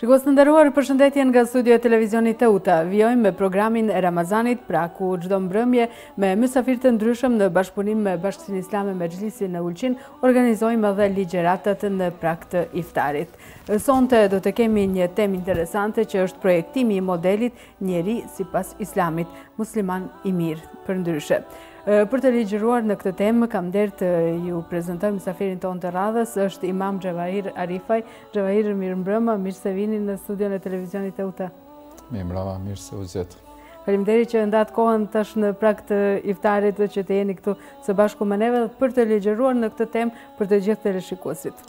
Shikues të nderuar përshëndetje nga studio e televizionit Teuta. Vijojmë me programin e Ramazanit, pra ku çdo mbrëmje me mysafir të ndryshëm në bashkëpunim me Bashkësinë Islame Mexhlisin e Ulqinit, organizojmë edhe ligjëratat në prag të iftarit. Sonte do të kemi një temë interesante që është projektimi i modelit njeri sipas Islamit, musliman i mirë, përndryshe. Për të ligjëruar në këtë temë, kam nder të ju prezentoj mysafirin tonë të radhës, është imam Xhevahir Arifaj. Xhevahir, mirëmbrëma, mirë se vini në studion e televizionit Teuta. Mirëmbrëma, mirë se u gjeta. Faleminderit që ndatë kohën tash në prag të iftarit dhe që të jeni këtu së bashku me neve për të ligjëruar në këtë temë për të gjithë teleshikuesit.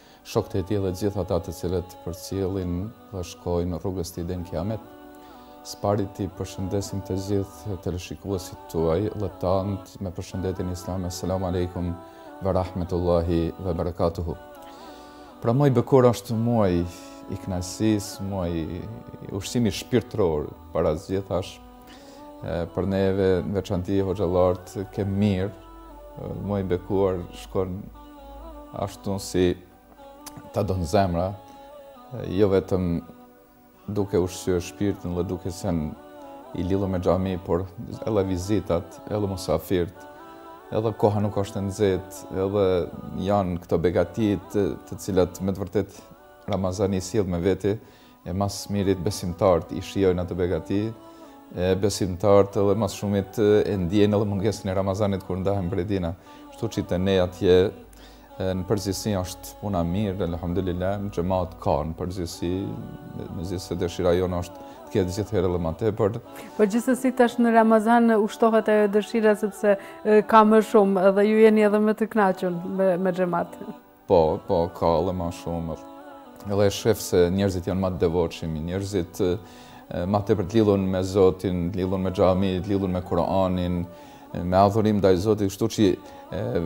Shokët e tij dhe gjithë ata të cilët përcjellin dhe shkojnë rrugës tij deri në Kiamet, së pari t'i përshëndesim të gjithë teleshikuesit tuaj dhe tantë me përshëndetjen islame. Assalamu alaikum wa rahmatullahi wa barakatuhu. Pra muaji i bekuar është muaj i kënaqësisë, muaj i ushqimit shpirtëror para së gjithash. Për neve, në veçanti, hoxhallarët, kemi mirë, muaji i bekuar, shkon ashtu si ta don zemra, jo vetëm duke ushqyë shpirtin dhe duke qenë i lidhur me xhami, por edhe vizitat, edhe musafirët, edhe koha nuk është e nxehtë, edhe janë këto begatitë të cilat me të vërtetë Ramazani i sjell me veti, e ma s'miri besimtarët i shijojnë atë begati, e besimtarët edhe ma s'shumti e ndiejnë edhe mungesën e Ramazanit kur ndahen prej tina. Kështu që te ne atje në përgjithësi është puna mirë, dhe alhamdulillah, xhemat ka në përgjithësi, megjithëse dëshira jonë është të ketë gjithherë edhe ma tepër. Po gjithsesi tash në Ramazan u shtohet ajo dëshira sepse ka më shumë dhe ju jeni edhe më të knaqën me, me xhemat. Po, po, ka edhe ma shumë. Edhe e sheh se njerëzit janë ma të devotshëm, njerëzit ma tepër të lidhun me Zotin, të lidhun me xhami, të lidhun me Kuranin, me adhurim ndaj Zotit, kështu që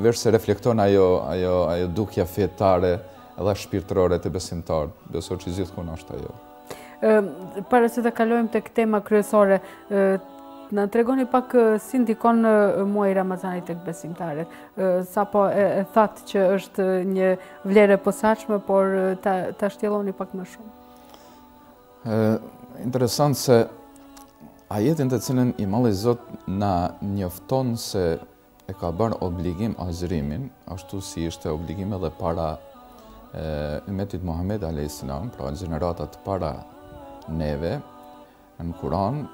vëren se reflekton ajo, ajo, ajo dukja fetare dhe shpirtërore te besimtarët, besoj që gjithkund është ajo. Para se të kalojmë tek tema kryesore, na tregoni pak si ndikon muaji i Ramazanit tek besimtarët. Sapo e thatë që është një vlerë e posaçme, por ta shtjelloni pak më shumë. Interesant se ajetin të cilin i madhi Zot na njofton se e ka bërë obligim agjërimin, ashtu si ishte obligim edhe para ymetit Muhammed a.s. pra gjeneratat para neve, në Kuran,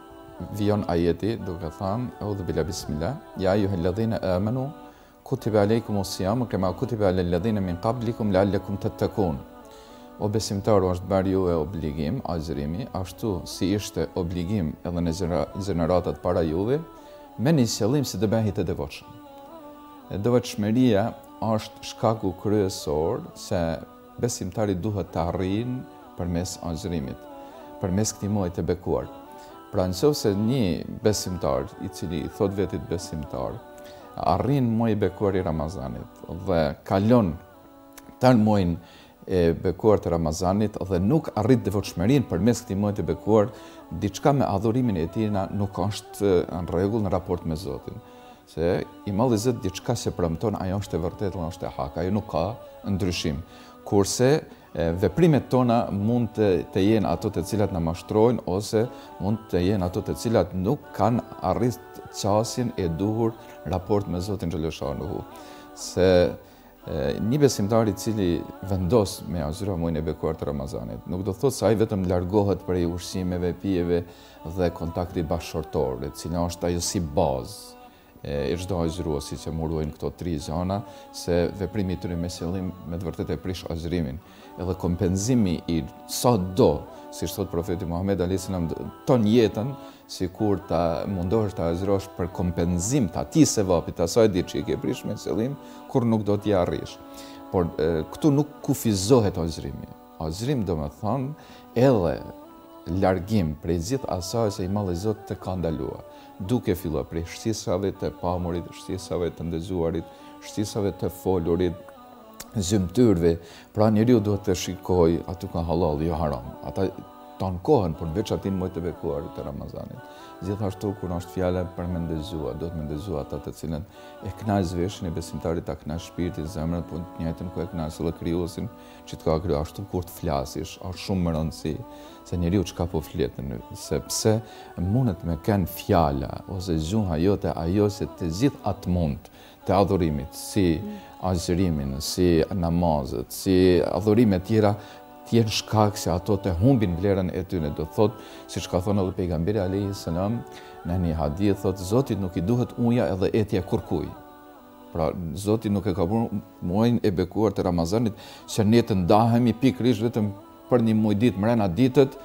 vjen ajeti duke thanë, eudhu bilah bismilah, ja ejuhe ledhine amenu, kutibe alejkumu siamu, kema kutibe ale ledhine min kablikum, lealekum tetekun. O besimtarë u është bërë juve obligim, agjërimi, ashtu si ishte obligim edhe në gjeneratat para juve, Me një qëllim që të bëheni të devotshëm. E devotshmëria është shkaku kryesor që besimtari duhet të arrijë përmes agjërimit, përmes këtij muaj të bekuar. Pra në qoftë se një besimtar, i cili i thot vetit besimtar, arrin muaji bekuar i Ramazanit dhe kalon tërë muajn e bekuar të Ramazanit dhe nuk arrit devotshmërinë përmes këtij muaj të bekuar, diçka me adhurimin e tijna nuk është në rregull në raport me Zotin. Se i Madhi Zot diçka se premton, ajo është e vërtetë, ajo është e hak, ajo nuk ka ndryshim. Kurse veprimet tona mund të, të jenë ato të cilat na mashtrojnë ose mund të jenë ato të cilat nuk kanë arrit qasjen e duhur raport me Zotin Xhele shanuhu. Se Një besimtar i cili vendos me agjërua muajin e bekuar të Ramazanit, nuk do të thotë se ai vetëm largohet prej ushqimeve, pijeve dhe kontaktit bashkëshortor, e cila është ajo si bazë e çdo agjëruesi që me i ruajt këto tri gjëra, se veprimi i tyre me qëllim me të vërtetë e prish agjërimin. Edhe kompenzimi i saj do, siç thot profeti Muhammed alejhi selam, ton jetën sikur ta mundohesh të agjërosh për kompenzim të atij sevapit të asaj ditë që i ke prish me qëllim, kurr nuk do t'i arrish. Por këtu nuk kufizohet agjërimi. Agjërim domethonë edhe largim prej gjithë asaj se i madhi Zot të ka ndalua. Duke fillua prej shqisave të pamurit, shqisave të ndëgjuarit, shqisave të folurit, gjymtyrëve. Pra njeriu duhet të shikoj aty ka hallall, jo haram. Ata tanë kohën, por veçanti n'mujt të bekuar të Ramazanit. Gjithashtu, kur është fjala për me ndëgjua, duhet me ndëgjua ata të cilën e knaq veshin e besimtarit e knaq shpirtin, zemrën, por po njëjtën kohë e knaq edhe krijuesin, që të ka kriju ashtu kur të flasish, është shumë me rëndësi, se njeriu çka po flet, sepse mundet me kenë fjala, ose gjuha jote, ajo se të gjith atë mund, të adhurimit, si agjërimin, si namazet, si adhurime tjera, t'jenë shkak se ato të humbin vlerën e tyne. Do të thotë, siç ka thonë edhe pejgamberi alejhi selam, në një hadith, thotë, Zotit nuk i duhet uja edhe etja e kurkuj. Pra, Zoti nuk e ka bërë muajn e bekuar të Ramazanit, se ne të ndahemi pikërisht vetëm për një muaj ditë, mrena ditës,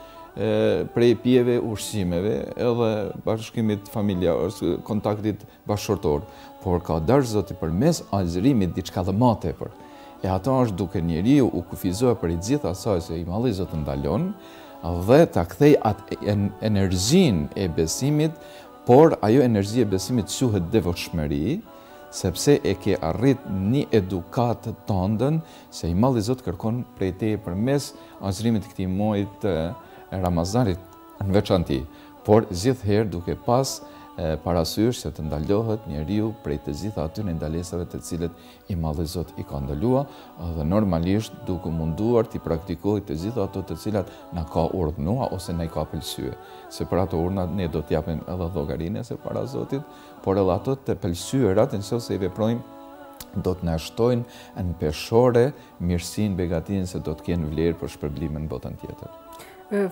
prej pijeve ushqimeve, edhe bashkimit familjar ose, kontaktit familjar, bashkshortor, por ka dash zoti përmes agjërimit diçka dhe ma tepër. E ata është duke njeriu u kufizue prej gjithë asaj se i madhi zot të ndalon dhe ta kthej atë energjinë e besimit, por ajo energji e besimit quhet devotshmëri, sepse e ke arrit një edukatë tanden se i madhi zot kërkon prej teje përmes agjërimit të këtij muajit të ramazanit në veçanti, por gjithëherë duke pas parasysh se të ndalohet njeriu prej të gjitha atyne ndalesave të cilat i Madhi Zot i ka ndalua dhe normalisht duke u munduar t'i praktikojë të gjitha ato të cilat na ka urdhnua ose na i ka pëlqyer. Se për ato urdhna ne do të japim edhe llogarinë se para Zotit, por edhe ato të pëlqyerat nëse se i veprojmë do të na e shtojnë në peshore mirësinë, begatinë se do të kenë vlerë për shpërblim në botën tjetër.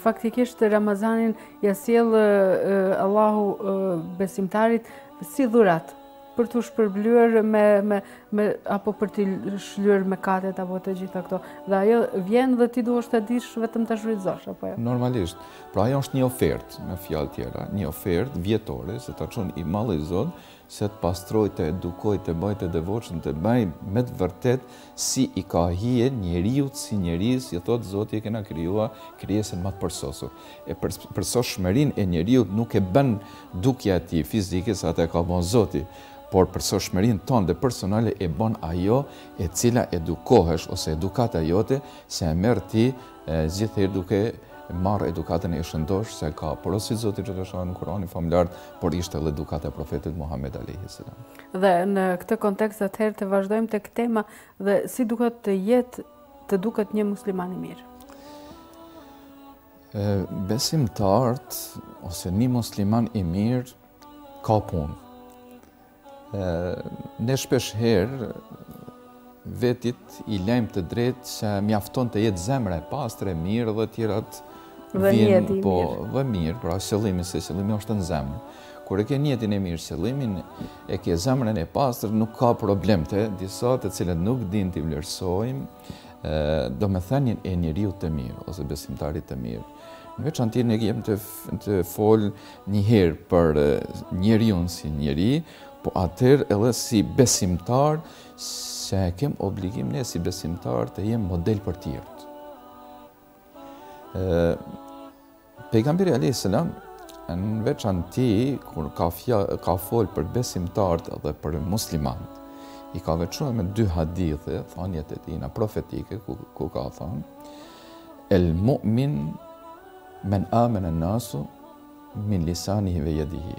Faktikisht Ramazanin ja sjell Allahu besimtarit si dhuratë për t'u shpërblyer me, me, me apo për t'i shlyer mëkatet apo të gjitha këto. Dhe ajo vjen dhe ti duhet ta dish vetëm ta shfrytëzosh apo jo. Normalisht. Pra ajo është një ofertë, me fjalë tjera, një ofertë vjetore se ta çon i madhi Zot se të pastroj të edukoj të baj të devotshëm të baj me të vërtet si i ka hije njeriut si njeri si thot zoti e kena krijua krijesën ma të përsosur e përsoshmërin e njeriut nuk e bën dukja e tij fizike se atë e ka bo zoti por përsoshmërin tonde personale e bon ajo e cila edukohesh ose edukata jote se e merr ti Gjithherë duke marrë edukatën e shëndoshë, se ka porosit Zoti Xhele shanuhu në Kur'anin famëlartë, por ishte edhe edukata e Profetit Muhammed alayhi salam. Dhe në këtë kontekst atëherë të vazhdojmë tek tema dhe si duhet të jetë të duket një musliman i mirë. Besimtar ose një musliman i mirë ka punë. Ne shpesh herë vetit i lajmë të drejtë se mjafton të jetë zemra e pastër, e mirë dhe tjerat dhe nijeti po, mirë. Dhe mirë, pra qëllimi se qëllimi është në zemër. Kur e ke nijetin e mirë qëllimin, e ke zemrën e pastër, nuk ka problem te disa të cilët nuk dinë t'i vlerësojnë domethënien e njeriut të mirë, ose besimtarit të mirë. Në veçanti ne kemi të të fol një her për njeriun si njeri po atëher edhe si besimtar se e kem obligim ne si besimtar të jem model për tjert pejgamberi alayhis salam në veçanti kur ka fja, ka fol për besimtarët dhe për muslimanët i ka veçuar me dy hadithe thanjet e tina profetike ku, ku ka thanë el mu'min Men amen e nasu min lisanihi ve jedihi,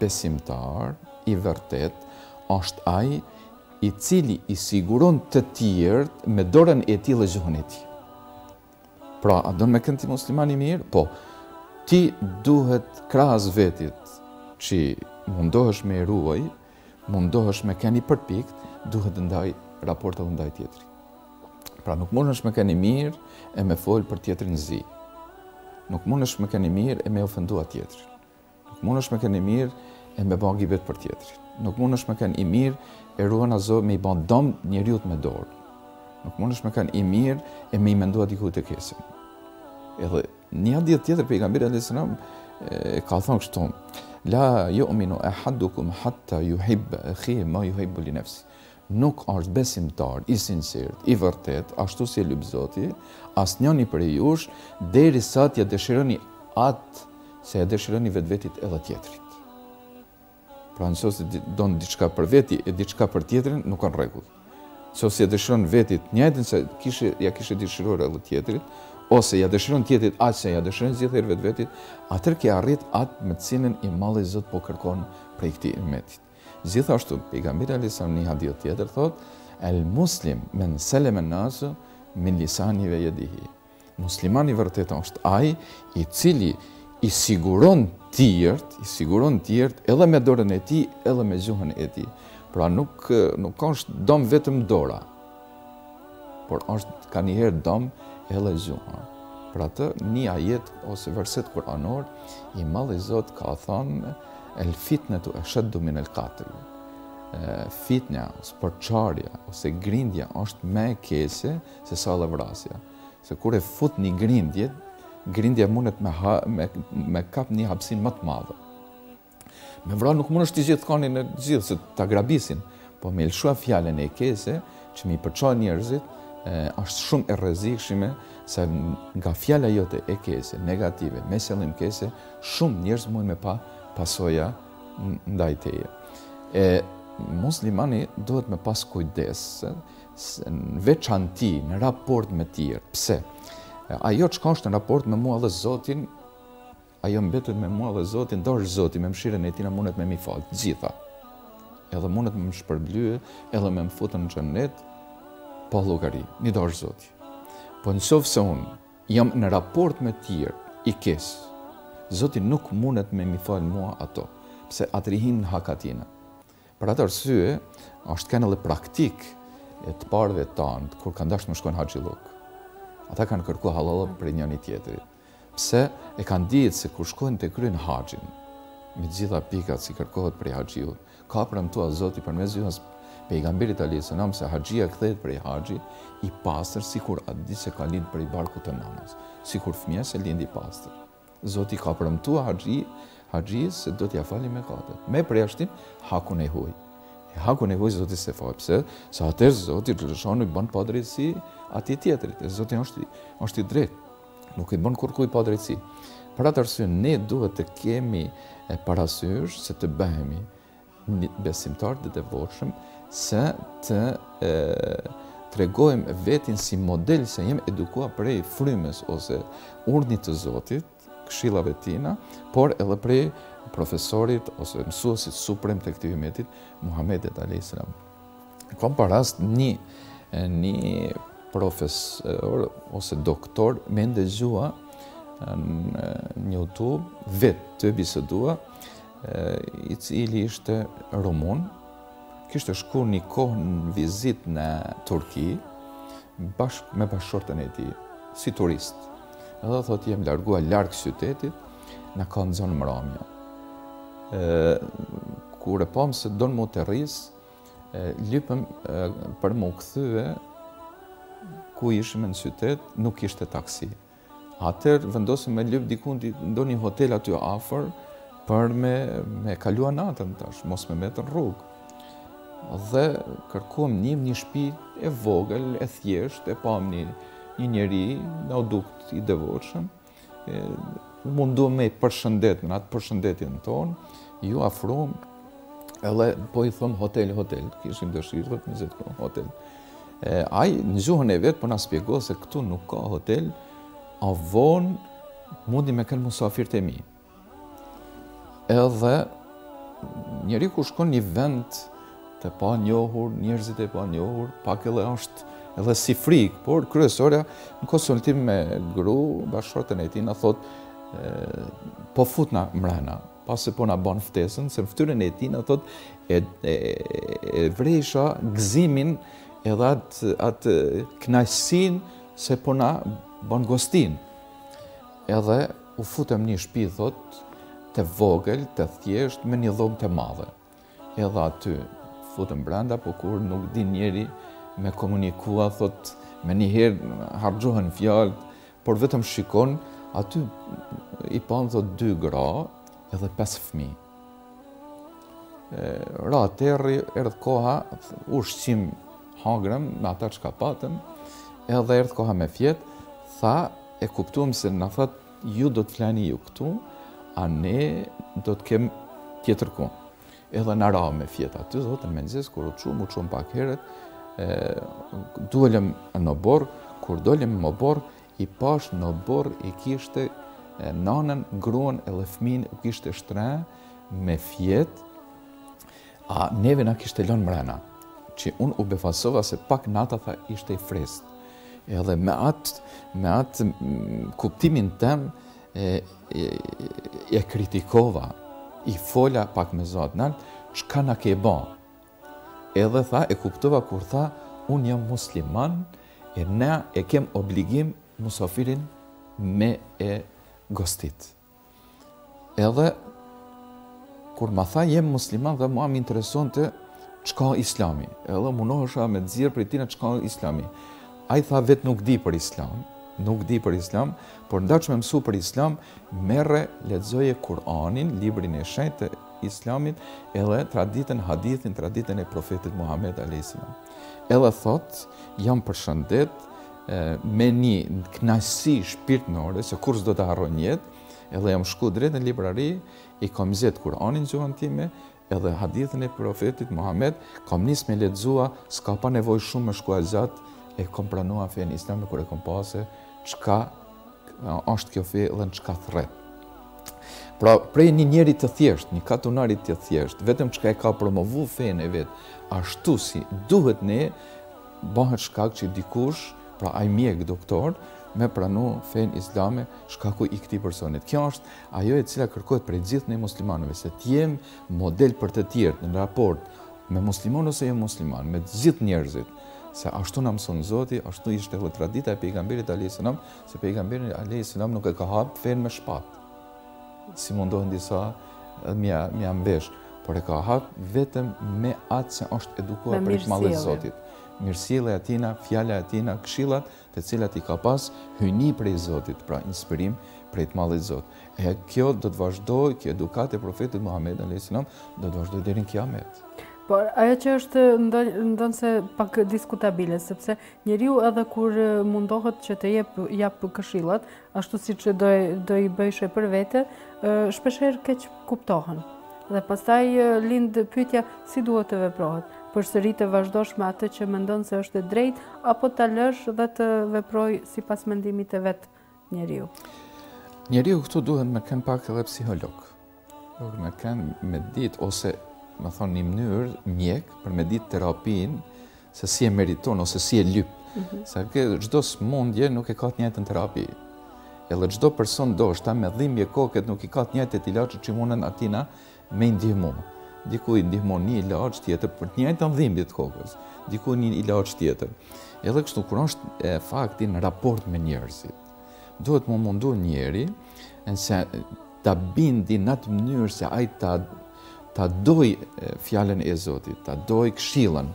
besimtar i vërtet është ai i cili i siguron të tjert me dorën e tij dhe gjuhën e tij. Pra, a do në me kënd ti musliman i mirë? Po, ti duhet krahas vetit që mundohesh me ruaj, mundohesh me ken i përpikt, duhet të ndaj raport edhe ndaj tjetrit. Pra nuk mundesh me ken i mirë e me folë për tjetrin zi. Nuk mundesh me ken i mirë e me ofendua tjetrin. Nuk mundesh me ken i mirë e me ba gibet për tjetrin. Nuk mundesh me ken i mirë e ruajna Zot me i ban dom njeriut me dorë. Nuk mundesh me ken i mirë e me i mendua dikut të kesen. Edhe Një hadith tjetër pejgamberi alayhis salam ka thënë kështu: La yu'minu ahadukum hatta yuhibba akhihi ma yuhibbu li nafsi. Nuk është besimtar i sinqert, i vërtet, ashtu si e lyp Zoti, asnjëri prej jush derisa t'ia dëshironi atë se ia dëshironi vetvetit edhe tjetrit. Pra në qoftë se don diçka për veti e diçka për tjetrin, nuk a në rregull. Se ose ia dëshiron vetit të njëjtën se kishe ja kishe dëshiruar edhe tjetrit, ose ja dëshiron tjetrit aq sa ja dëshiron gjithë herë vetvetit, atëherë ke arrit atë me të cilën i Madhi Zot po kërkon prej këtij ymmetit. Gjithashtu, pejgamberi alaihi salam në një hadith tjetër thotë: "El-Muslim men selem en-nasu min lisani ve yedihi." Musliman i vërtetë është ai i cili i siguron tjerët, i siguron tjerët edhe me dorën e tij, edhe me gjuhën e tij. Pra nuk nuk është dom vetëm dora. Por është kanjëherë dom edhe gjuha. Pra te një ajet ose verset kuranor i madhi Zot ka thënë el fitnetu ashaddu min el qatl. Fitna, ose përçarja, ose grindja është më e keqe Se sa dhe vrasja. Se kur e fut një grindje, grindja mundet me, ha, me, me kap një hapsinë më të madhe. Me vra nuk mundesh të gjithë kanin e gjithë, se të grabisin. Po me lëshua fjalën e kese, që me i përça njerëzit, e, është shumë e rrezikshme, se nga fjala jote e kese, negative, me qëllim kese, shumë njerëz mund me pa pasoja ndaj teje. E, muslimani duhet me pas kujdes, në veçanti në raport me tjerë. Pse? Ajo çka është në raport me mua dhe Zotin, ajo mbetet me mua dhe Zotin, dasht Zoti, me mëshirën e tina mundet me m'i falë të gjitha. Edhe mundet me më shpërbly, edhe me më fut në xhenet, pa llogari, në dasht Zoti. Po në qoftë se unë, jam në raport me tjerë, i kes, Zoti nuk mundet me m'i falë mua ato, pse atëherë hin në hak të tina. Për atë arsye, është kanë edhe praktikë e të parëve tanë, kur kanë dashtë me shku n'haxhilluk. Ata kanë kërku hallall prej njëni tjetrit. Pse e kanë ditë se kur shkojnë të kryjnë haxhin, me gjitha pikat si kërkohet prej haxhiut, ka premtua zoti përmes pejgamberit alejhi selam, se haxhia kthehet prej haxhi, i pastër, sikur atë ditë se ka lindë prej barkut të nënës, sikur fëmija se lind i pastër. Zoti ka premtua haxhi, haxhis se do t'ja fali mëkatet. Me përjashtim, hakun e huj. E hakun e huj Zoti s'e fal, pse? Se atëherë Zoti të lëshon nuk bën padrejtësi atij tjetrit. E Zoti është i, është i drejtë. Nuk i bën kurrkuj padrejtësi. Për atë arsye ne duhet të kemi e parasysh se të bëhemi besimtarë të devotshëm se të e, tregojmë vetin si model se jemi edukuar prej frymës ose urdhit të Zotit, këshillave t'tina, por edhe prej profesorit ose mësuesit suprem të këtij ymetit, Muhamedit alejhi selam. Kom pas rast një një profesor ose doktor me ndëgjua në YouTube vetë tu bisedua i cili ishte rumun, kishte shku një kohë në vizitë në Turki, bashkë me bashkëshortën e tij, si turist. Edhe thot, jem largua larg qytetit, na ka nxonë mramja. Kur e pamë se don m'u terratis, lypëm për m'u kthy, ku ishme në qytet, nuk kishte taksi. Atëherë vendosëm me lyp diku ndonjë hotel aty afër për me kalua natën tash, mos me metë në rrugë. Dhe kërkuam një një shtëpi e vogël, e thjeshtë, e pamë një një njeri, na u duk i devotshëm. U munduam me përshëndet në atë përshëndetjen tonë, ju afruam edhe po i thom hotel hotel, kishim dëshirë për një hotel. Ai në gjuhën e vet po na shpjegon se këtu nuk ka hotel, ama mundni me kanë musafirët e mi. Edhe njeri kur shkon n'një vend të panjohur, njerëzit e panjohur, pak edhe është edhe si frikë, por kryesorja në konsultim me gru, bashkëshorten e tij, na thot, po futna mrena, Pasi po na bën ftesën, se në fytyrën e tij na thotë e, e, e vrejsha gëzimin edhe atë, atë knaqësinë se po na bën gostinë. Edhe u futëm n'një shpi, thotë, të vogël, të thjeshtë, me një dhomë të madhe. Edhe aty, futëm brenda, po kur nuk din njeri me komunikua, thot, me njëherë harxhohen fjalët, por vetëm shikon, aty i panë, thot, dy gra edhe pesë fmi. Ra terri, erdhë koha, ushqim hangrëm me ata çka patën, edhe erdhë koha me fjetë, tha, e kuptuam se na thot, Ju do të flani ju këtu, a ne do të kem tjetërku. Edhe na ram me fjetë aty, thotë në mengjes, kur u çumë, u çumë pak herët, duelëm në oborr, kur dolëm në oborr, i pash në oborr i kishte nanën, gruan edhe fmin, u kishte shtre me fjetë, A neve na kishte lënë mrena, që unë u befasova se pak nata tha ishte i freskët. Edhe me atë, me atë kuptimin tem, e, e, e kritikova, i fola pak me za të naltë, çka na ke ba? Edhe tha, e kuptova kur tha, unë jam musliman, e ne e kem obligim musafirin me e gostitë. Edhe kur ma tha jem musliman dhe mua më interesonte çka islami. Edhe munohesha me nxjerr prej tina çka islami. Ai tha vetë nuk di për islam, nuk di për islam, por n'daç me mësu për islam, merre lexoje Kur'anin, librin e shenjt të islamit, edhe traditën, hadithin, traditën e profetit Muhammed a.s. Edhe thot, jam përshëndet, me një knaqsi shpirtnore, se kurr s'do ta harroj n'jetë, edhe jam shku drejt në librari, i kam gjetë Kur'anin n'gjuhën time, edhe hadithin e profetit Muhammed, kam nis me lexua, s'ka pas nevoj shumë me shkua gjatë, e kam pranua fenë islame, kur e kam pa se çka është kjo fe edhe në çka thrret. Pra, prej një njeri të thjesht, një katunarit të thjesht, vetëm çka e ka promovu fenë e vetë, ashtu si duhet ne, bëhet shkak që dikush, pra ai mjek doktor, me pranu fenë islame shkaku i këtij personit. Kjo është ajo e cila kërkohet prej gjithë ne muslimanëve, se të jem model për të tjerët në raport me musliman ose jo musliman, me të gjithë njerëzit, se ashtu na mëson Zoti, ashtu ishte edhe tradita e pejgamberit alayhis salam, se pejgamberi alayhis salam nuk e ka hap fenë me shpat. Si mundohen disa me ja, me ja mvesh, por e ka hap vetëm me atë se është edukuar prej të madhit Zotit. Mirësjellja e tina, fjala e tina, këshillat, të cilat i ka pas hyjni prej Zotit, pra inspirim prej të madhit Zot. E kjo do të vazhdojë, kjo edukat e profetit Muhammed a.s. do të vazhdojë deri në kiamet. Por ajo që është ndonëse pak diskutabile, sepse njeriu edhe kur mundohet që të jep jap këshillat, ashtu siç do do i bëje për vete, shpeshherë keqkuptohen. Dhe pastaj lind pyetja si duhet të veprohet. Përsëri të vazhdosh me atë që mendon se është e drejtë apo ta lësh dhe të veprojë sipas mendimit të vet njeriu. Njeriu këtu duhet me kanë pak edhe psiholog. Duhet me kanë me ditë, ose me thanë në një mënyrë, mjek, për me ditë terapinë, se si e meriton, ose si e lyp. Mhm. Se çdo sëmundje nuk e ka të njëjtën terapi. Edhe çdo person ndoshta me dhimbje koke nuk i ka të njëjtët ilaçe që munden atina me i ndihmu. Dikujt i ndihmon një ilaç tjetër për të njëjtën dhimbje të kokës. Dikujt një ilaç tjetër. Edhe kështu, kur është në fakt në raport me njerëzit. Duhet mu mundu njeri që ta bindi në atë mënyrë se ai ta ta dojë fjalën e Zotit, ta dojë këshillën.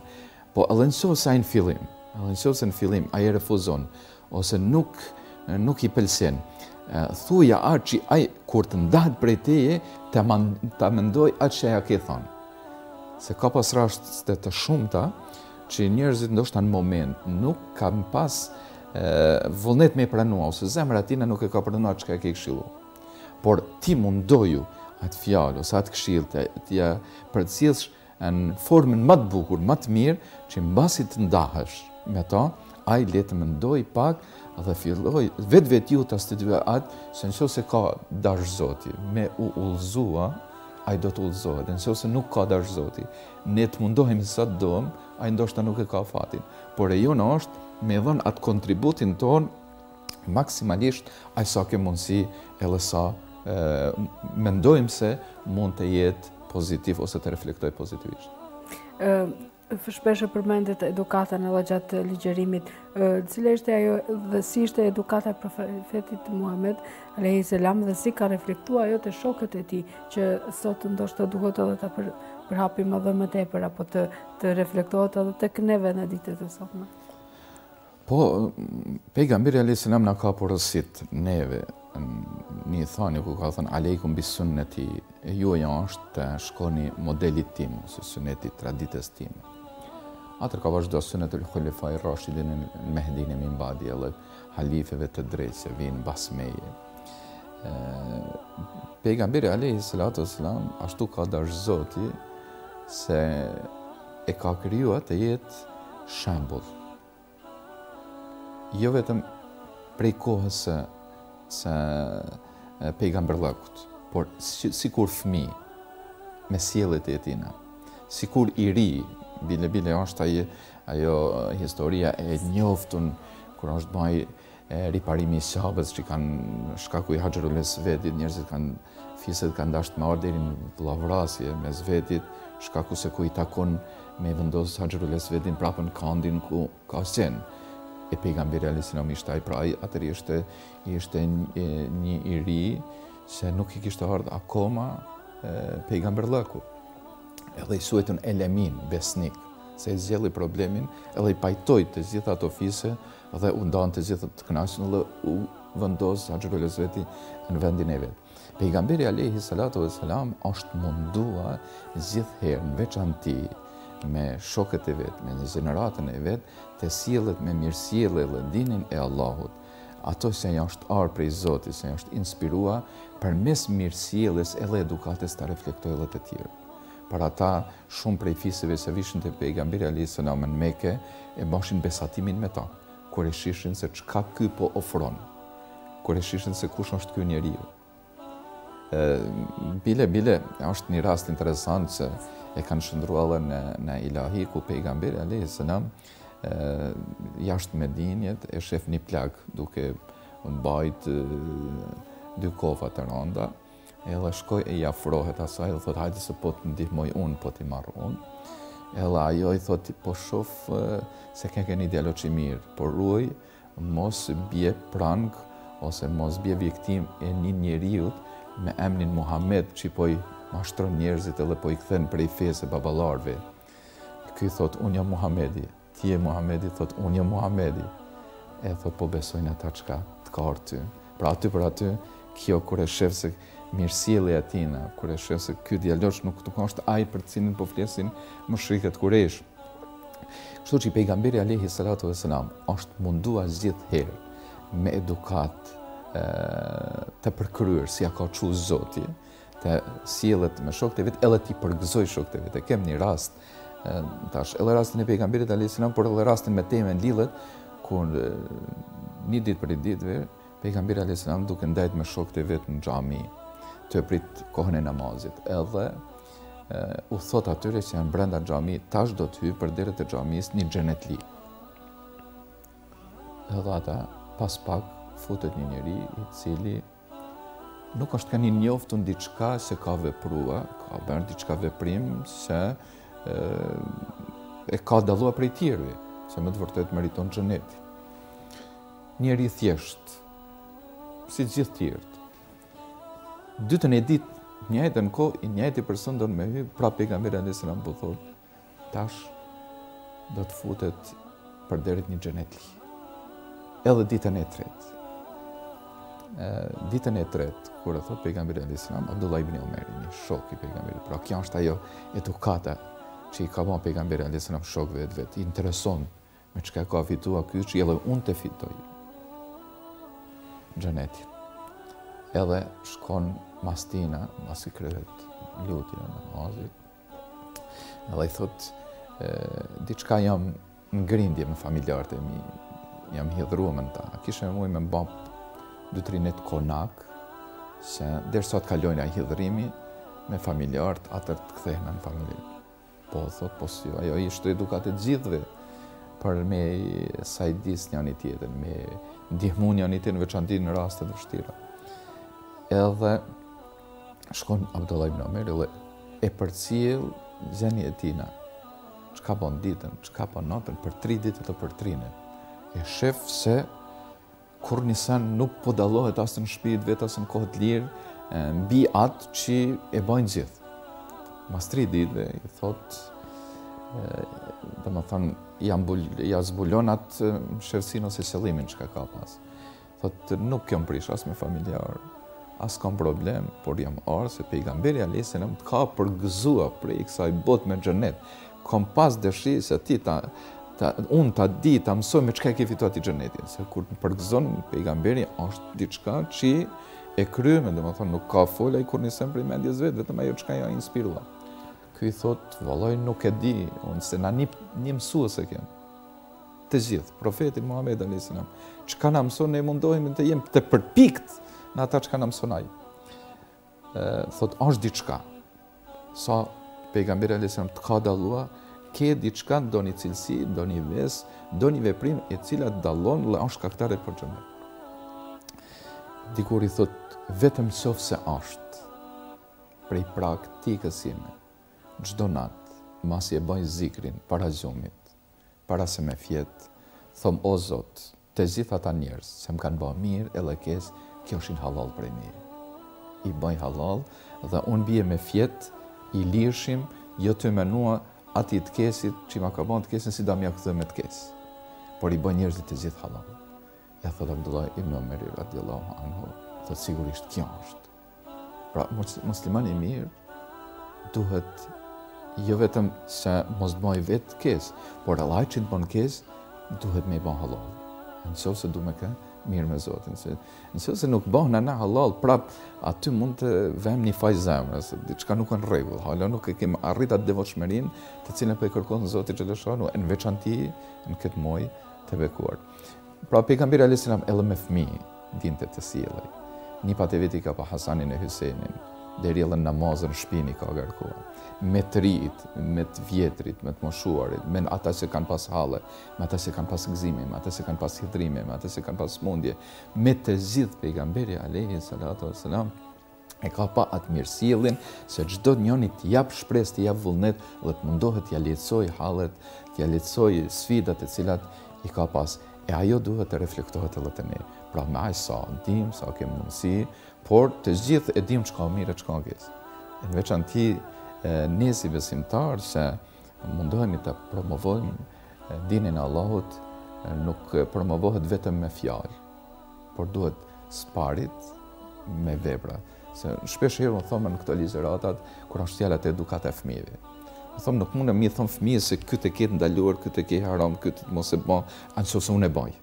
Po edhe nëse ai në fillim, edhe nëse në fillim ai refuzon ose nuk nuk i pëlqen, thuja atë që ai kur të ndahet prej teje, ta ta mendojë atë që ia ke thënë. Se ka pas raste të shumta që njerëzit ndoshta në moment nuk kanë pas vullnet me pranua, ose zemra e tina nuk e ka pranua çka e ke këshillu. Por ti mundohu atë fjalë, ose atë këshillë t'ia përcjellësh në formën më të bukur, më të mirë, që mbasi të ndahesh me të, ai le të mendojë pak dhe fillojë vetvetiu ta studiojë atë, se nëse ka dashë zoti me u udhëzua, ai do të udhëzohet, dhe nëse nuk ka dashë zoti Ne të mundohemi sa të duam, ai ndoshta nuk e ka fatin, por e jona është me dhënë atë kontributin tonë maksimalisht aq sa kemi mundësi edhe sa mendojmë se mund të jetë pozitiv ose të reflektojë pozitivisht. Shpesh e përmendët edukatën edhe gjatë ligjërimit. Cila ishte ajo dhe si ishte edukata e profetit Muhammed alejhi selam dhe si ka reflektuar ajo te shokët e tij që sot ndoshta duhet edhe ta për, përhapim edhe më tepër apo të të reflektohet edhe tek neve në ditët e sotme. Po, pejgamberi alejhi selam na ka porositë neve Në një thanie ku ka thënë Alejkum bi sunneti, e juja është të shkoni modelit tim, ose sunnetit traditës tim. Atëherë ka vazhdu sunnetil khulefai rashidine mehdijine min badi e halifeve të drejtë që vijnë mbas meje. Pejgamberi alejhi salatu ve selam, ashtu ka dash zoti, se e ka krijua të jetë shembull. jo vetëm prej kohës së së pejgamberllëkut, por sikur fëmijë me sjelljet e tina, sikur i ri, bile bile është ajo, ajo historia e njoftun, kur është ba Riparimi i Qabës që kanë shkaku i Haxherul Esvedit, njerëzit, fiset kanë dashtë me ardhë deri në vllavrasje mes vetit, shkaku se kujt i takon me vendos Haxherul Esvedin prapë në kandin ku ka qenë. E pejgamberi alayhis salam ishte ai pra ai atëherë ishte ishte një i ri se nuk i kishte ardhë akoma pejgamberllaku. Edhe i quajtën El Emin, besnik, se e zgjidhi problemin edhe i pajtoj të gjitha ato fise Dhe u ndanë të gjithë të kënaqun dhe u vendos Haxherul Esvedi në vendin e vet. Pejgamberi alejhi salatu vesselam është mundua gjithherë në veçanti me shokët e vet, me gjeneratën e vet, të sillet me mirësjellje dhe dinin e Allahut. Ato që ja është ardhë prej Zotit, që ja është inspirua, përmes mirësjelljes edhe edukatës të reflektojë edhe te tjerët. Për ata, shumë prej fiseve që vishin te Pejgamberi alejhi selam në Mekë e bashin besatimin me ta, kur e shishin se çka ky po ofron, kur e shishin se kush është ky njeriu. E, bile, bile, është një rast interesant që e kanë shndërrua edhe në, në ilahi, ku Pejgamberi alejhi selam jashtë Medinet e shef një plak duke mbajt dy kofa të randa, Edhe shkoi e i afrohet asaj dhe thot hajde se po të ndihmoj unë, po t'i marr unë. Edhe ajo i thot po shof se kenke një djaloç i mirë, por ruaju mos bie n'prang ose mos bie viktimë e një njeriut me emnin Muhammed që po i mashtron njerëzit edhe po i kthen prej fesë së babalarve. Ky thot unë jam Muhammedi, Ti je Muhamedi, thotë, unë jam Muhamedi. E thotë, po besoj në ata çka të ka ardhë ty. Pra aty për aty, kjo kur e shef se mirësjellja e tina, kur e shef se ky djalosh nuk është ai për të cilin po flesin mushrikët kurejsh. Kështu që pejgamberi Alejhi Salatu ve Salam është mundua gjithë herë me edukatë të përkryer si e ka çu zoti, të sjellet me shokët e vet, edhe t'i përgëzojë shokët e vet. E kem një rast Tash, edhe rastin e pejgamberit alayhis salam, por edhe rastin me temë lidhet kur një ditë prej ditëve pejgamberi alayhis salam duke ndejt me shokët e vet në xhami tuj prit kohën e namazit. Edhe u thot atyre që janë brenda xhami, tash do të hyjë prej derës së xhamisë një xhenetli. Edhe ata pas pak futet një njeri i cili Nuk është kanë i njoftun diçka se ka veprua, ka bërë diçka veprim se e ka dallua prej tjerëve, se me të vërtetë meriton xhenetin. Njeri i thjeshtë, si gjithë tjerët, dytën e ditë, njëjtën kohë, i njëjti person don me hy, prap pejgamberi alejhi selam po thot, Tash do të futet prej derit një xhenetli. Edhe ditën e tretë. Ditën e tretë, kur e thot pejgamberi alejhi selam, Abdullah ibn Amri, një shok i pejgamberit. Pra kjo është ajo edukata që i ka bon pejgamberi alejhi selam shokëve të vet. I intereson me çka ka fituar ky që edhe unë të fitoj. Xhenetin. Edhe shkon mas tina, masi e kryen lutjen e namazit, Dhe i thot, diçka jam në grindje me familjarët e mi, jam hidhru me ta. Kishe me mujt me m'mba dy tri net konak, se deri sa t'kalon ai hidhrimi me familjarët, atëherë të kthehem në familje. Po thot, po si, ajo ishte edukatë e gjithëve për me sajdis njëni-tjetrin, me ndihmu njëni-tjetrin veçanti në rastet e vështira. Edhe shkon Abdullah ibn Amri dhe e përcjell gjendjen e tina, çka bon ditën, çka bon natën, për tri ditë e për tri net, e shef se kurrnjë sen nuk po dallohet as në shpi t'vet, as në kohë t'lirë, mbi atë që e bojnë gjithë. Mas tri ditëve, i thotë, domethënë, ia zbulon atë mshehtësinë ose qëllimin çka ka pas. Thotë, Nuk jam prish as me familjarë, as kam problem, por jam ardhur se Pejgamberi alejhi selam të ka përgëzuar prej kësaj bote me xhenet. Kam pas dëshirë se ti ta ta un ta di, ta mësoj me çka ke fituar ti xhenetin, se kur të përgëzon pejgamberi është diçka e kryeme, domethënë nuk ka fol ai kurrnjë sen prej mendjes vet, vetëm ajo çka i është inspirua. Ky i thot, vallai nuk e di, un, se na një, një mësues e kem. Të gjithë, profeti Muhammed alayhis salam, çka na mëson ne mundohemi të jemi të përpikt në ata çka na mëson ai. Ë, thot është diçka. Se pejgamberi alayhis salam të ka dalluar, ke diçka ndonjë cilësi, ndonjë ves, ndonjë veprim e cila dallon dhe është kah t'çon për xhenet. Dikur i thot vetëm nëse është prej praktikës sime, çdo natë, masi e baj zikrin, para gjumit, para se me fjet thom o zot të gjith ata njerz qe mkan ba mir edhe keq kjofshin hallall prej meje i baj hallall dhe un bie me fjet i lirshim jo tuj menua atij të keqit qi ma ka ba të keqen si do m'ia kthy me të keq por i baj njerzit të gjith hallall e thot Abdullah ibn Amri radhiyallahu anhu thot sigurisht kjo është Pra, muslimani i mirë duhet jo vetëm se mos të bëjë vetë keq, por edhe ai që të bën keq duhet me i ba hallall. Në qoftë se du me kenë mirë me Zotin. Se, në qoftë se nuk bëhë në në halal, prap, aty mund të vemë një faj zemre, se diçka nuk është në rregull, hala nuk e kem arrit atë devotshmërinë, të cilën po e kërkon Zoti xhelle shanuhu, e në veçanti në këtë muaj të bekuar. Pra pejgamberi alayhis salam edhe me fëmi dinte të sjellej. Nipat e vet i ka pa Hasanin e Hysenin, deri edhe n'namaz në shpinë i ka ngarkuar. Me të rit, me të vjetrit, me të moshuarit, me ata që kanë pas halle, me ata që kanë pas gëzime, me ata që kanë pas hidhërime, me ata që kanë pas sëmundje, me të gjithë pejgamberi Alehi Salatu Veselam, E ka pa atë mirësjelljen që çdonjonit t'i japë shpresë, t'i japë vullnet dhe të mundohet t'ia lehtësojë hallet, t'ia lehtësojë sfidat të cilat i ka pas. E ajo duhet të reflektohet edhe te ne. Pra me aq sa dimë, sa kemi mundësi, por të gjithë e dimë çka është mirë e çka është keq. Në veçanti ne si besimtarë që mundohemi të promovojmë dinin e Allahut, nuk promovohet vetëm me fjalë. por duhet së parit me vepra. Se shpesh herë unë thomë në këto ligjëratat, kur është fjala te edukata e fëmijëve. Me thonë, nuk mund m'i thonë fëmijës se këtë e ke të ndaluar, këtë e ke haram, këtë mos e bën, a në qoftë se unë e bëj.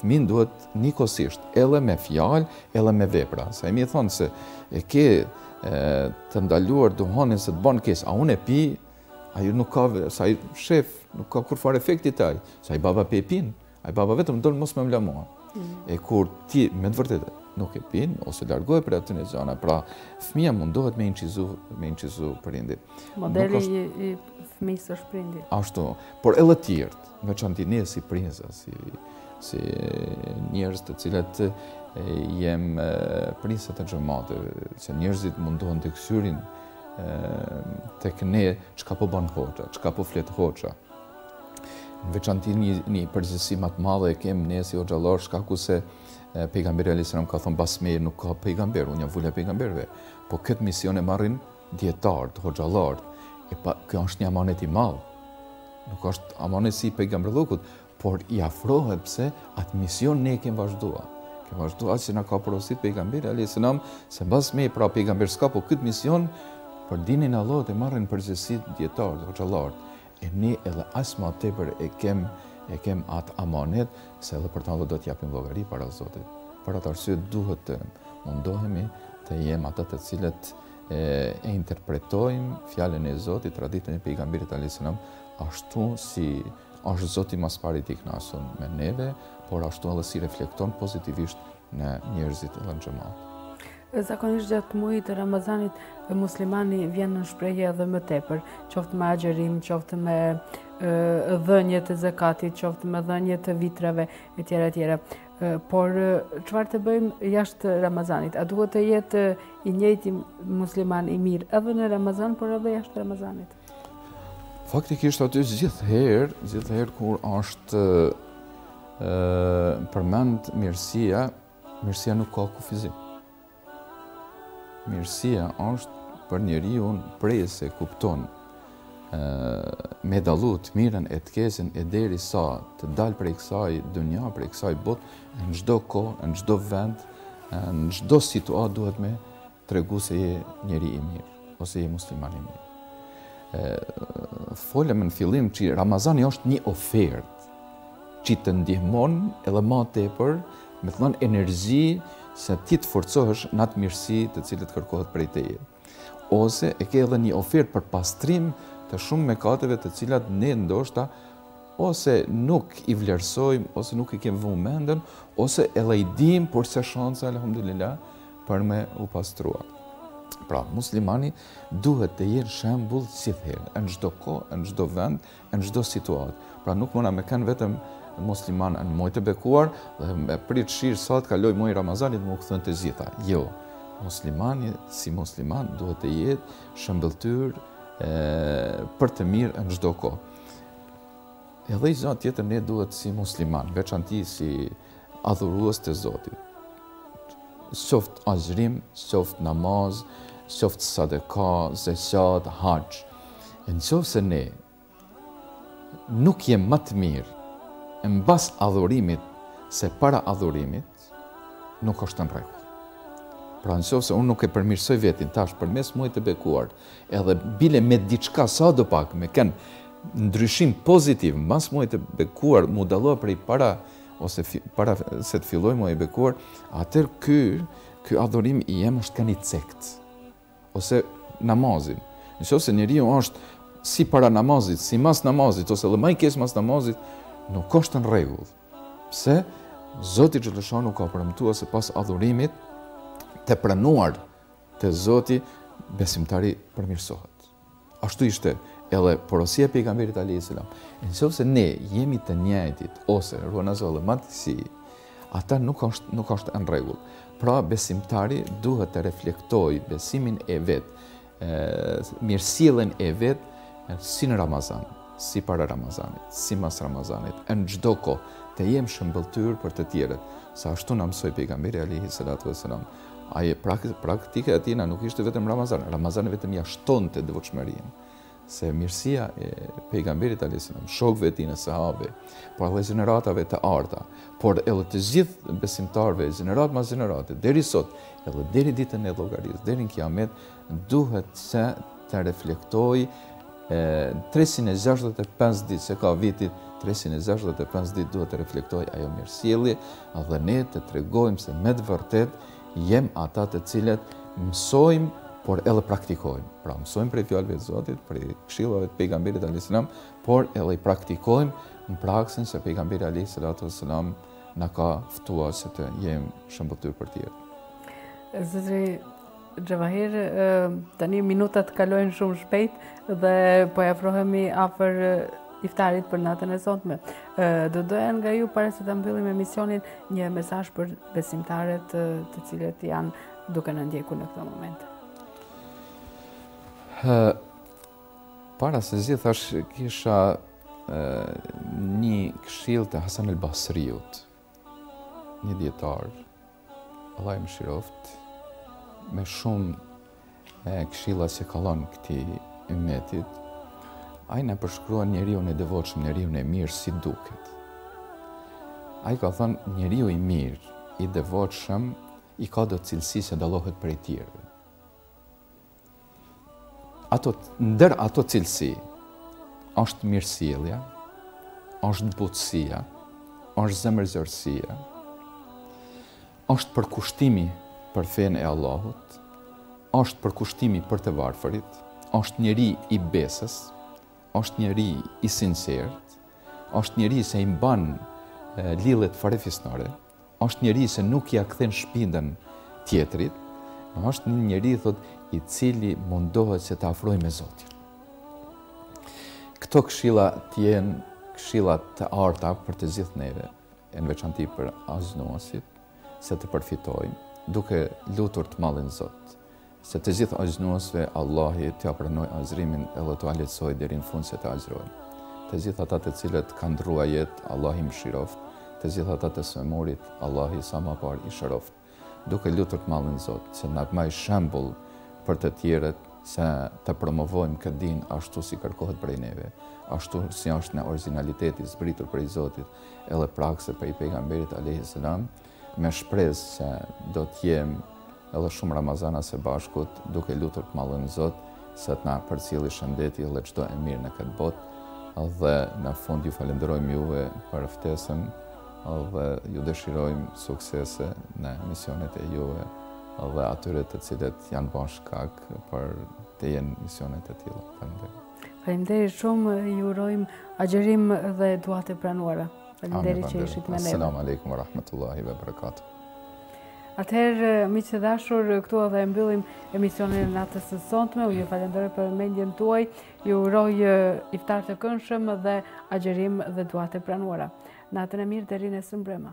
Fëmijën duhet nikosisht, edhe me fjalë, edhe me vepra. Se m'i thonë se e ke të ndaluar duhanin se të bën keq, a unë e pi, ajo nuk ka, sa i shef, nuk ka kurrfarë efekti te ai, se ai baba po e pin, Ai baba vetëm do mos me m'lan mua. E kur ti me të vërtetë nuk e pin ose largohesh prej atyne zanave, pra fëmija mundohet me inçizu, me inçizu prindit. Modeli është, i, i fëmijës është prindi. Ashtu, por edhe tjertë, në veçanti ne si prijsa, si, si njerëz të cilët e, jem e, prijsa të xhematit, se njerëzit mundohen të kqyrin tek ne çka po bën hoxha, çka po flet hoxha. veçanti një një përgjegjësi më të madhe e kem ne si hoxhallar shkaku se pejgamberi alayhis salam ka thon pas me nuk ka pejgamber unë jam vula e pejgamberve po kët mision e marrin dijetarët hoxhallarët e pa ky është një amanet i madh nuk është amanet si pejgamberllëku por i afrohet pse at mision ne ke'm e vazhdua ke'm e vazhdua se na ka porosit pejgamberi alayhis salam se pas me pra pejgamber s'ka po kët mision për dinin e Allahut e marrin përgjegjësi dijetarët hoxhallarët E ne edhe aq ma tepër e kem e kem atë amanet se edhe për ta do të japim llogari para Zotit. Për atë arsye duhet të mundohemi të jem ata të cilët e, e interpretojmë fjalën e Zotit, traditën e pejgamberit alayhis salam, ashtu si është Zoti më së pari i kënaqur me neve, por ashtu edhe si reflekton pozitivisht në njerëzit dhe në xhemat. Zakonisht gjatë muajit të Ramazanit muslimani vjen në shprehje edhe më tepër, qoftë me agjërim, qoftë me dhënje të zakatit, qoftë me dhënje të vitrave e tjera e tjera. Por çfarë të bëjmë jashtë Ramazanit? A duhet të jetë i njëjti musliman i mirë edhe në Ramazan, por edhe jashtë Ramazanit? Faktikisht aty gjithëherë, gjithëherë kur është përmend mirësia, Mirësia nuk ka kufizim. Mirësia është për njeriun prej se kupton me dallu të mirën e të keqen e derisa të dalë prej kësaj dynja, prej kësaj botë, në çdo kohë, në çdo vend, në çdo situatë duhet me Tregu se je njeri i mirë, ose je musliman i mirë. Folëm në fillim që Ramazani është një ofertë që të ndihmon edhe ma tepër, me të dhanë energji se ti të forcohësh në atë mirësi të cilat kërkohet prej teje. Ose e ke edhe një ofertë për pastrim të shumë mëkateve të cilat ne ndoshta ose nuk i vlerësojmë, ose nuk i kemë vënë mendën, ose edhe i dimë, por se shansa, alhamdulillah, për me u pastrua. Pra, muslimani duhet të jenë shembul gjithherë, në çdo kohë, në çdo vend, në çdo situatë. Pra, nuk muna me kenë vetëm musliman në muaj të bekuar, dhe me pritë shirë sa të kalojë muaji Ramazanit me u kthy në të gjitha. Jo, muslimani si musliman duhet të jetë shembëlltyrë për të mirë në çdo kohë. Edhe një gjë tjetër ne duhet si musliman, veçanti si musliman, Adhurues të Zotit, qoftë agjërim, qoftë namaz, qoftë sadaka, zeqat, haxh, e në qoftë se ne nuk jem ma të mirë mbas adhurimit se para adhurimit, nuk është në rregull. Pra në qoftë se unë nuk e përmirësoj vetin tash përmes muaj të bekuar, edhe bile me diçka sa do pak, me kenë ndryshim pozitiv, mas muaj të bekuar, m'u dallua prej para adhurimit, ose para se të fillojë muaji i bekuar, atëherë ky, ky adhurim i jem është kanë i cekët, ose namazin. Në qoftë se njeriu është si para namazit, si mas namazit, ose edhe ma i keq mas namazit, nuk është në rregull. Pse? Zoti xhelleshanuhu ka premtua se pas adhurimit të pranuar te Zoti besimtari përmirësohet. Ashtu ishte edhe porosia e Pejgamberit alejhi selam. E në qoftë se ne jemi të njëjtit ose ruana Zot edhe ma t'këqij, ata nuk është nuk është në rregull. Pra besimtari duhet të reflektojë besimin e vet, mirësjelljen e vet si në Ramazan, si para Ramazanit, si mas Ramazanit, e në çdo kohë të jem shëmbëlltyrë për të tjerët, se ashtu na mësoi Pejgamberi alejhi salatu veselam, Ajo praktika e tijna nuk ishte vetëm Ramazan, Ramazani vetëm ia shtonte devotshmërinë. Se mirësia e pejgamberit alejhi selam, shokëve të tijna sahabe, por edhe gjeneratave të arta, por edhe të gjithë besimtarëve gjeneratë mas gjenerate deri sot, edhe deri ditën e llogarisë, deri në kiamet, duhet se të reflektojë 365 ditë, se ka viti 365 ditë duhet të reflektojë ajo mirësjellje, dhe ne të tregojmë se me të vërtetë jemi ata të cilët mësojmë, por edhe praktikojmë. Pra mësojmë prej fjalëve të Zotit, prej këshillave të pejgamberit a.s. por edhe i praktikojmë në praksën se pejgamberi a.s. na ka ftua se të jemi shëmbëlltyrë për tjerë. Zotëri, Xhavahir, tani minutat kalojnë shumë shpejt dhe po i afrohemi afër iftarit për natën e sontme. Do doja nga ju para se ta mbyllim emisionin një mesazh për besimtarët të cilët janë duke na ndjekur në këtë moment. Para së gjithash kisha një këshill të Hasan el Basriut, një dijetar, Allahu e mëshiroftë, me shumë e, këshilla që ka lon këtij ymetit, ai na përshkruan njeriun e devotshëm, njeriun e mirë si duket. Ai ka thonë njeriu i mirë, i devotshëm, i ka do cilësi se dallohet prej tjerëve. Ato, ndër ato cilësi, është mirësjellja, është butësia, është zemërgjerësia, është përkushtimi për fenë e Allahut, është përkushtimi për të varfërit, është njeri i besës, është njeri i sinqertë, është njeri se i mban lidhjet farefisnore, Është njeri se nuk ia kthen shpinën tjetrit, është një njeri thotë i cili mundohet se të afrojë me Zotin. Këto këshilla të jenë këshilla të arta për të gjithë neve, e në veçanti për agjnuesit, se të përfitojmë, duke lutur të Madhin Zot, Se të gjithë agjnuesve Allahi t'ua pranojë agjrimin edhe t'ua lehtësojë deri në fund se të agjrojnë. Të gjithë ata të cilët kanë ndrrua jetë, Allahu i mëshiroftë, të gjithë ata të sëmurit, Allahi sa ma parë i shëroftë. Duke lutur të Madhin Zot, se na ka ba shembull për të tjerët, se të promovojmë këtë din ashtu si kërkohet prej neve, ashtu si është në origjinalitet i zbritur prej Zotit edhe praksë prej Pejgamberit alejhi selam, me shpresë se do të jem edhe shumë Ramazana së bashku duke lutur të madhin Zot që të na përcjellë shëndeti dhe çdo e mirë në këtë botë dhe në fund ju falenderojmë juve për ftesën dhe ju dëshirojmë suksese në emisionet e juve dhe atyre të cilët janë bo shkak për të jenë emisione të tilla. Falemderit. Falemderit shumë, ju urojmë agjerim dhe duat e pranuara. Faleminderit që ishit me ne. Selam alejkum ue rahmetullahi ue berekatuh. Atëherë, miq të dashur, këtu edhe e mbyllim emisionin e natës së sontme, u ju falenderoj për vëmendjen tuaj, ju uroj iftar të këndshëm dhe agjerim dhe duat e pranuara. Natën e mirë, deri nesër mbrëma.